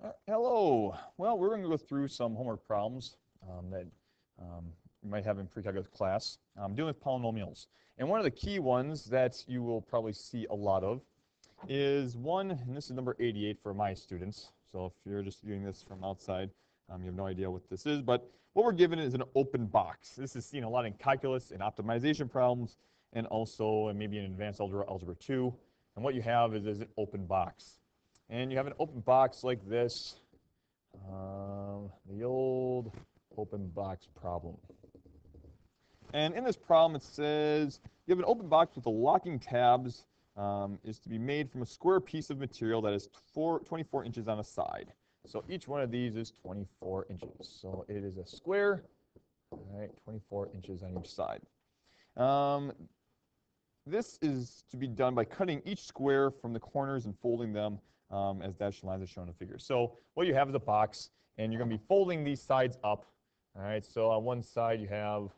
Uh, hello. Well, we're going to go through some homework problems um, that um, you might have in pre-calculus class. I'm dealing with polynomials. And one of the key ones that you will probably see a lot of is one, and this is number 88 for my students. So if you're just doing this from outside, um, you have no idea what this is. But what we're given is an open box. This is seen a lot in calculus and optimization problems, and also and maybe in advanced algebra, algebra 2. And what you have is, is an open box and you have an open box like this, um, the old open box problem. And in this problem it says you have an open box with the locking tabs um, is to be made from a square piece of material that is four, 24 inches on a side. So each one of these is 24 inches. So it is a square, all right, 24 inches on each side. Um, this is to be done by cutting each square from the corners and folding them um, as dashed lines are shown in the figure. So what you have is a box, and you're going to be folding these sides up. All right, so on one side you have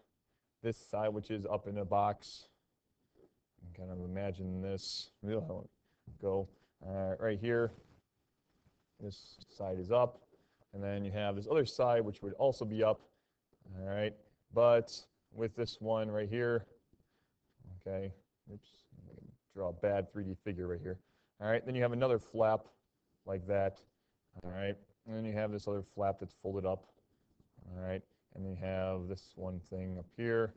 this side, which is up in a box. You can kind of imagine this. Go uh, right here. This side is up, and then you have this other side, which would also be up. All right, but with this one right here, okay, oops, draw a bad 3D figure right here. All right, then you have another flap like that. All right, and then you have this other flap that's folded up. All right, and then you have this one thing up here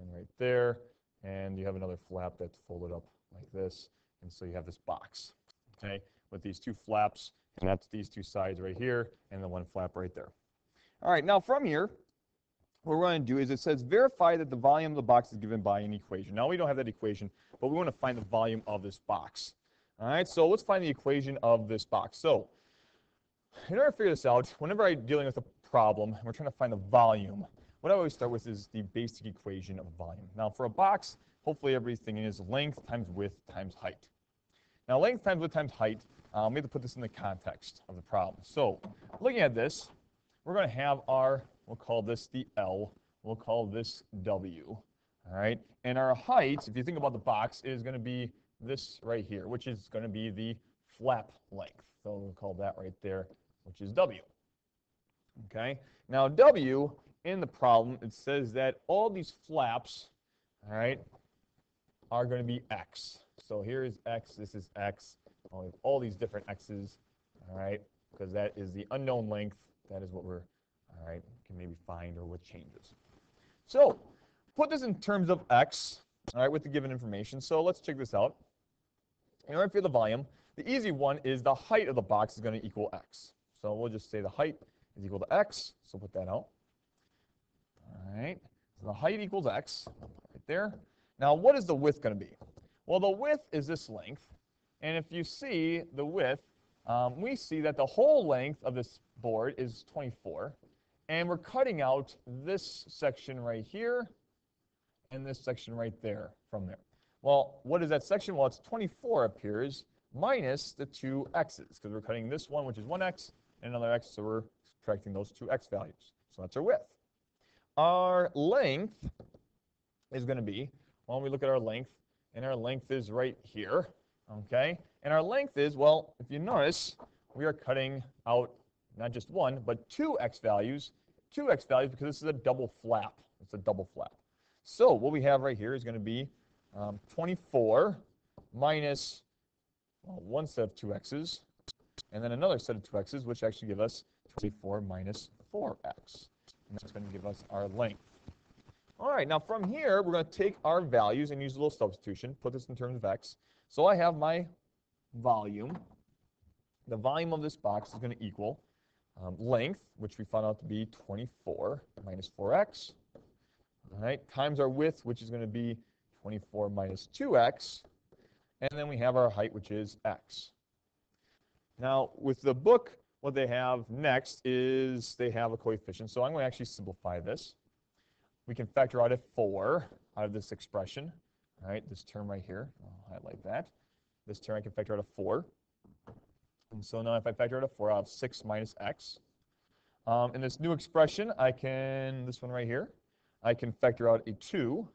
and right there, and you have another flap that's folded up like this, and so you have this box, okay, with these two flaps, and that's these two sides right here, and the one flap right there. All right, now from here, what we're going to do is it says verify that the volume of the box is given by an equation. Now we don't have that equation, but we want to find the volume of this box. All right, so let's find the equation of this box. So in order to figure this out, whenever I'm dealing with a problem, and we're trying to find the volume, what I always start with is the basic equation of volume. Now for a box, hopefully everything is length times width times height. Now length times width times height, um, we have to put this in the context of the problem. So looking at this, we're going to have our, we'll call this the L, we'll call this W. All right, and our height, if you think about the box, is going to be this right here, which is going to be the flap length. So we'll call that right there, which is W. Okay. Now W in the problem, it says that all these flaps, all right, are going to be X. So here is X, this is X. All, all these different X's, all right, because that is the unknown length. That is what we're, all right, can maybe find or what changes. So put this in terms of X, all right, with the given information. So let's check this out in order to figure the volume, the easy one is the height of the box is going to equal x. So we'll just say the height is equal to x. So put that out. All right. So the height equals x right there. Now what is the width going to be? Well, the width is this length. And if you see the width, um, we see that the whole length of this board is 24. And we're cutting out this section right here and this section right there from there. Well, what is that section? Well, it's 24 appears minus the two x's because we're cutting this one, which is 1x, and another x, so we're subtracting those two x values. So that's our width. Our length is going to be, well, we look at our length, and our length is right here, okay? And our length is, well, if you notice, we are cutting out not just one, but two x values, two x values because this is a double flap. It's a double flap. So what we have right here is going to be um, 24 minus well, one set of 2x's, and then another set of 2x's, which actually give us 24 minus 4x. And that's going to give us our length. All right, now from here, we're going to take our values and use a little substitution, put this in terms of x. So I have my volume. The volume of this box is going to equal um, length, which we found out to be 24 minus 4x, all right, times our width, which is going to be 24 minus 2x. And then we have our height, which is x. Now, with the book, what they have next is they have a coefficient. So I'm going to actually simplify this. We can factor out a 4 out of this expression. All right, this term right here. I'll highlight that. This term I can factor out a 4. And so now if I factor out a 4, I'll have 6 minus x. Um, in this new expression, I can, this one right here, I can factor out a 2.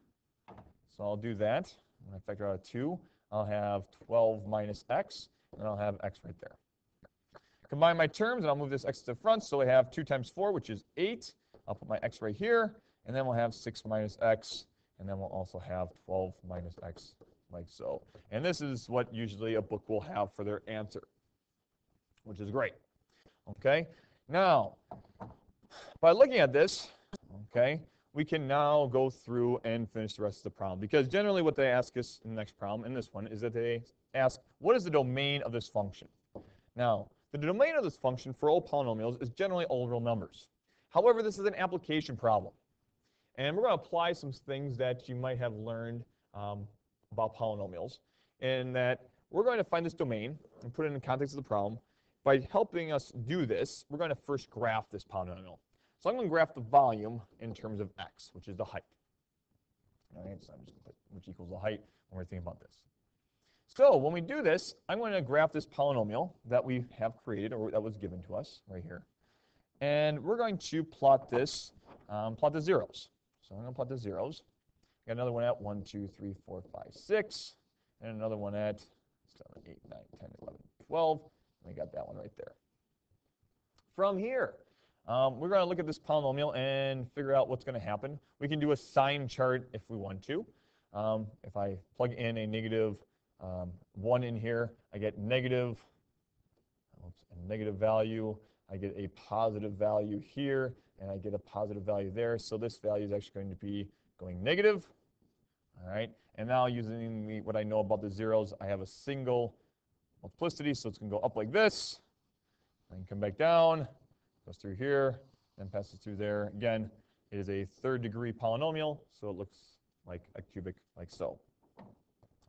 So I'll do that. When I factor out a 2, I'll have 12 minus x, and I'll have x right there. combine my terms, and I'll move this x to the front. So I have 2 times 4, which is 8. I'll put my x right here, and then we'll have 6 minus x, and then we'll also have 12 minus x, like so. And this is what usually a book will have for their answer, which is great. Okay, now, by looking at this, okay, we can now go through and finish the rest of the problem. Because generally what they ask us in the next problem, in this one, is that they ask, what is the domain of this function? Now, the domain of this function for all polynomials is generally all real numbers. However, this is an application problem. And we're going to apply some things that you might have learned um, about polynomials. In that we're going to find this domain and put it in the context of the problem. By helping us do this, we're going to first graph this polynomial. So I'm going to graph the volume in terms of x, which is the height. All right, so I'm just going to put which equals the height when we're thinking about this. So when we do this, I'm going to graph this polynomial that we have created or that was given to us right here. And we're going to plot this, um, plot the zeros. So I'm going to plot the zeros. Got another one at 1, 2, 3, 4, 5, 6. And another one at 7, 8, 9, 10, 11, 12. And we got that one right there. From here, um, we're going to look at this polynomial and figure out what's going to happen. We can do a sign chart if we want to. Um, if I plug in a negative um, 1 in here, I get negative, oops, a negative value. I get a positive value here, and I get a positive value there. So this value is actually going to be going negative. All right, and now using the, what I know about the zeros, I have a single multiplicity, so it's going to go up like this, and come back down, goes through here, then passes through there. Again, it is a third degree polynomial, so it looks like a cubic like so.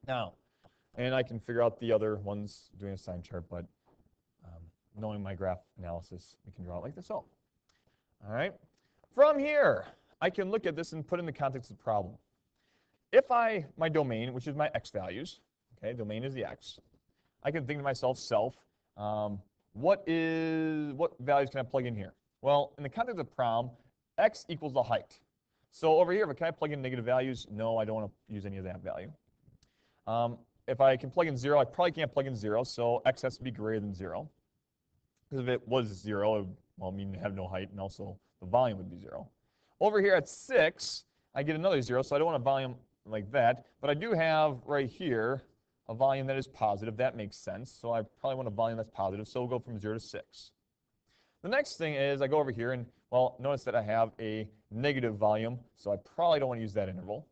Now, and I can figure out the other ones doing a sign chart, but um, knowing my graph analysis, we can draw it like this. So, all right. From here, I can look at this and put in the context of the problem. If I, my domain, which is my x values, okay, domain is the x, I can think to myself, self, um, what is what values can I plug in here? Well, in the context of prom, x equals the height. So over here, if I can I plug in negative values? No, I don't want to use any of that value. Um, if I can plug in 0, I probably can't plug in 0, so x has to be greater than 0. Because if it was 0, it would, well, mean, have no height, and also the volume would be 0. Over here at 6, I get another 0, so I don't want a volume like that. But I do have right here a volume that is positive. That makes sense. So I probably want a volume that's positive. So we'll go from 0 to 6. The next thing is I go over here and, well, notice that I have a negative volume. So I probably don't want to use that interval.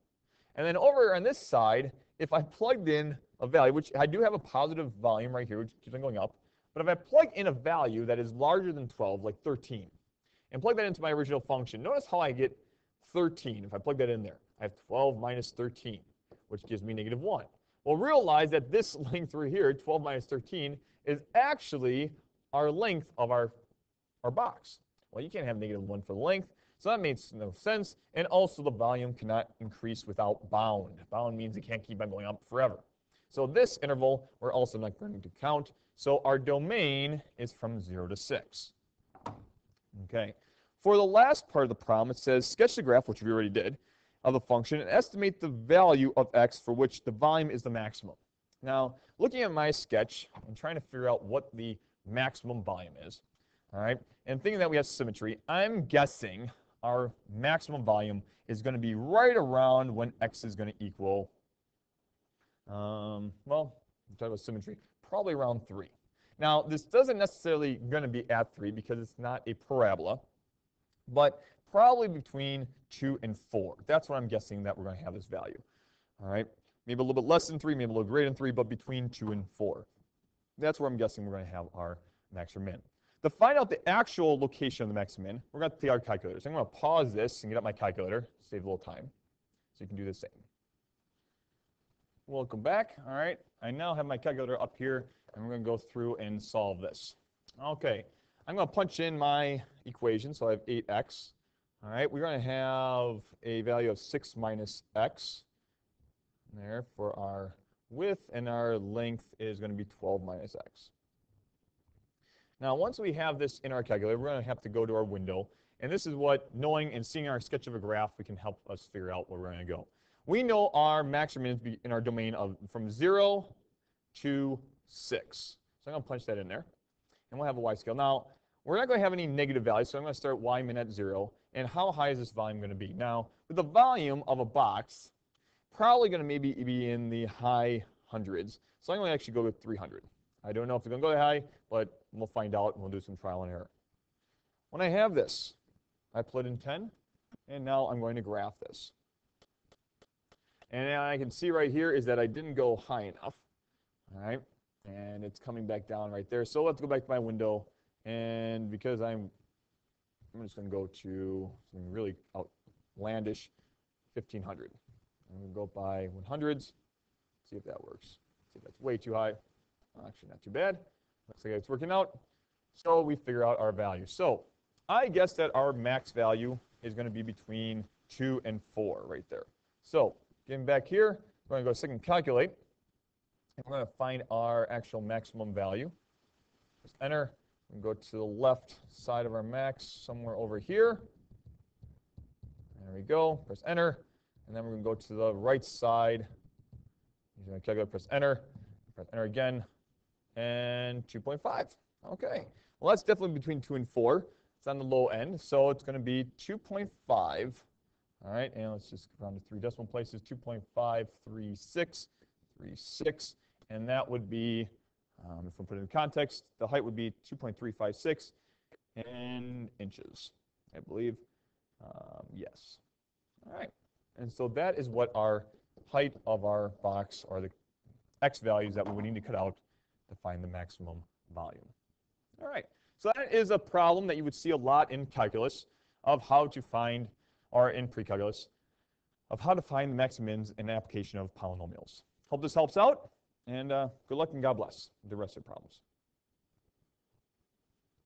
And then over on this side, if I plugged in a value, which I do have a positive volume right here, which keeps on going up, but if I plug in a value that is larger than 12, like 13, and plug that into my original function, notice how I get 13 if I plug that in there. I have 12 minus 13, which gives me negative 1. Well, realize that this length right here, 12 minus 13, is actually our length of our, our box. Well, you can't have negative 1 for the length, so that makes no sense. And also the volume cannot increase without bound. Bound means it can't keep on going up forever. So this interval we're also not going to count. So our domain is from 0 to 6. Okay. For the last part of the problem, it says sketch the graph, which we already did, of the function and estimate the value of x for which the volume is the maximum. Now, looking at my sketch, I'm trying to figure out what the maximum volume is. All right, and thinking that we have symmetry, I'm guessing our maximum volume is going to be right around when x is going to equal, um, well, I'm talking about symmetry, probably around 3. Now, this doesn't necessarily going to be at 3 because it's not a parabola, but probably between 2 and 4. That's what I'm guessing that we're going to have this value. All right, maybe a little bit less than 3, maybe a little greater than 3, but between 2 and 4. That's where I'm guessing we're going to have our max or min. To find out the actual location of the max or min, we're going to take our calculator. So I'm going to pause this and get out my calculator, save a little time, so you can do the same. Welcome back. All right, I now have my calculator up here, and we're going to go through and solve this. Okay, I'm going to punch in my equation, so I have 8x all right, we're going to have a value of 6 minus x there for our width, and our length is going to be 12 minus x. Now, once we have this in our calculator, we're going to have to go to our window. And this is what knowing and seeing our sketch of a graph, we can help us figure out where we're going to go. We know our maximum in our domain of from 0 to 6. So I'm going to punch that in there. and we'll have a y scale. Now, we're not going to have any negative values, so I'm going to start y min at 0. And how high is this volume going to be? Now, with the volume of a box, probably going to maybe be in the high hundreds. So I'm going to actually go with 300. I don't know if it's going to go that high, but we'll find out and we'll do some trial and error. When I have this, I put in 10, and now I'm going to graph this. And I can see right here is that I didn't go high enough, all right? And it's coming back down right there. So let's go back to my window. And because I'm, I'm just going to go to something really outlandish, 1500. I'm going to go by 100s, see if that works. See if that's way too high. Actually, not too bad. Looks like it's working out. So we figure out our value. So I guess that our max value is going to be between 2 and 4 right there. So Getting back here, we're going to go second calculate. And we're going to find our actual maximum value. Just enter. And go to the left side of our max, somewhere over here. There we go. Press enter. And then we're to go to the right side. You're going to calculate, press enter. Press enter again. And 2.5. Okay. Well, that's definitely between 2 and 4. It's on the low end. So it's going to be 2.5 all right, and let's just round to three decimal places, 2.53636, and that would be, um, if we put it in context, the height would be 2.356 in inches, I believe. Um, yes. All right, and so that is what our height of our box or the x values that we would need to cut out to find the maximum volume. All right, so that is a problem that you would see a lot in calculus of how to find or in precalculus of how to find the maximums in application of polynomials. Hope this helps out, and uh, good luck and God bless the rest of your problems.